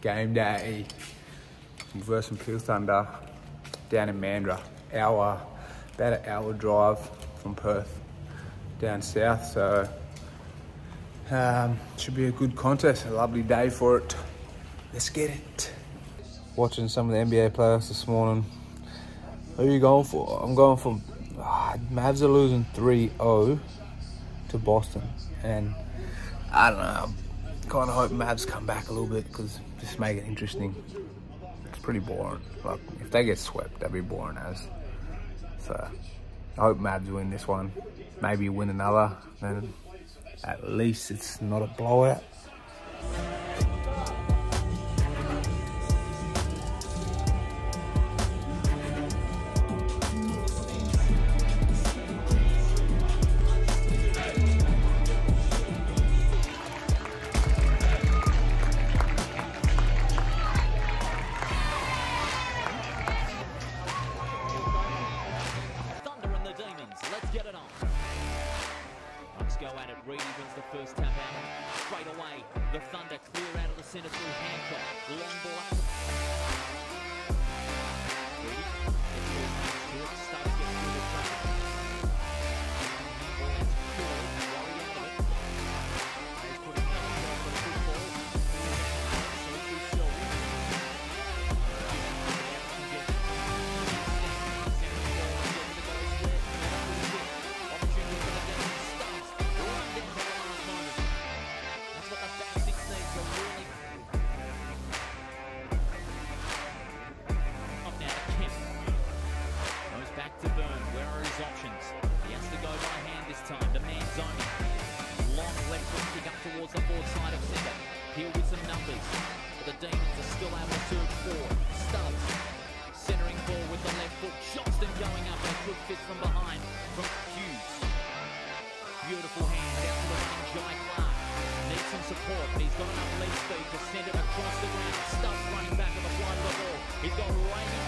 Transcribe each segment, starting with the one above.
game day versus Peel Thunder down in Mandurah. Hour, about an hour drive from Perth down south. So um, should be a good contest, a lovely day for it. Let's get it. Watching some of the NBA players this morning. Who are you going for? I'm going for ah, Mavs are losing 3-0 to Boston, and I don't know. Kind of hope Mavs come back a little bit because just make it interesting. It's pretty boring. Like if they get swept, that'd be boring as. So I hope Mavs win this one. Maybe win another. Then at least it's not a blowout.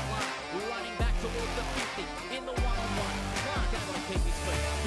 Clark running back towards the 50 in the one-on-one. Able to keep his feet.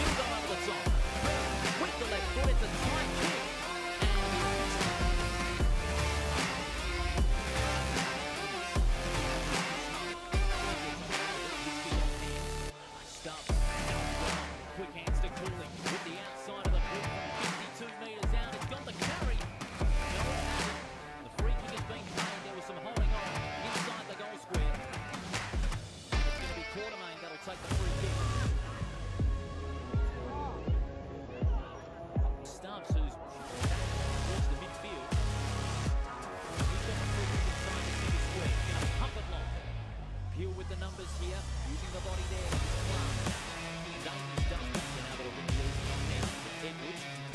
Edwards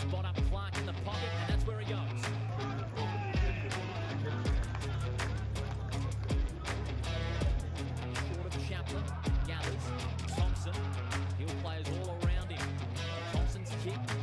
spot up Clark in the pocket, and that's where he goes. Short of Chaplin, gathers. Thompson, he'll players all around him. Thompson's kick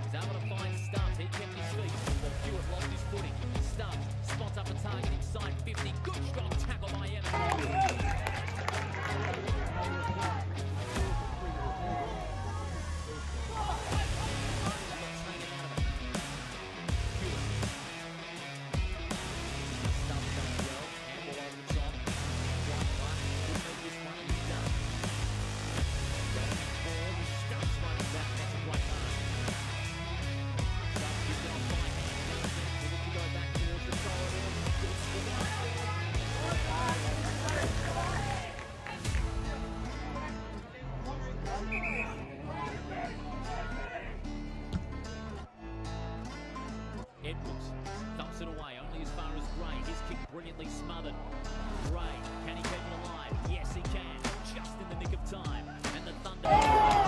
Edwards thumps it away, only as far as Gray. His kick brilliantly smothered. Gray, can he keep it alive? Yes, he can. Just in the nick of time. And the Thunder.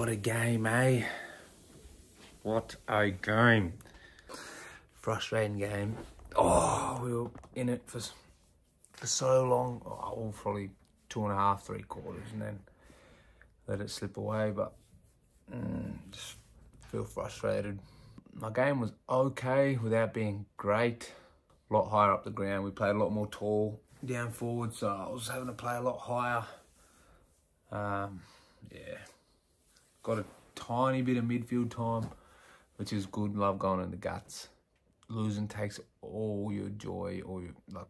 What a game, eh? What a game. Frustrating game. Oh, we were in it for for so long. Oh, well, probably two and a half, three quarters, and then let it slip away. But mm, just feel frustrated. My game was okay without being great. A lot higher up the ground. We played a lot more tall down forward, so I was having to play a lot higher. Um, yeah, got a tiny bit of midfield time, which is good. Love going in the guts. Losing takes all your joy, or your like.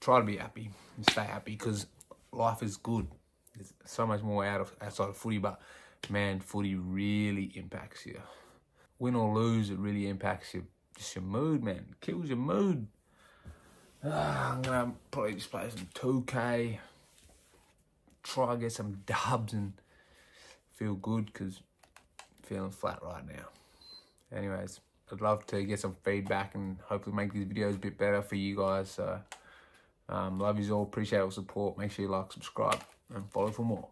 Try to be happy and stay happy because life is good. There's so much more out of outside of footy, but man, footy really impacts you. Win or lose, it really impacts you. Just your mood, man. It kills your mood. Ah, I'm gonna probably just play some 2K. Try get some dubs and feel good because feeling flat right now. Anyways, I'd love to get some feedback and hopefully make these videos a bit better for you guys. So, um, love you all. Appreciate your support. Make sure you like, subscribe, and follow for more.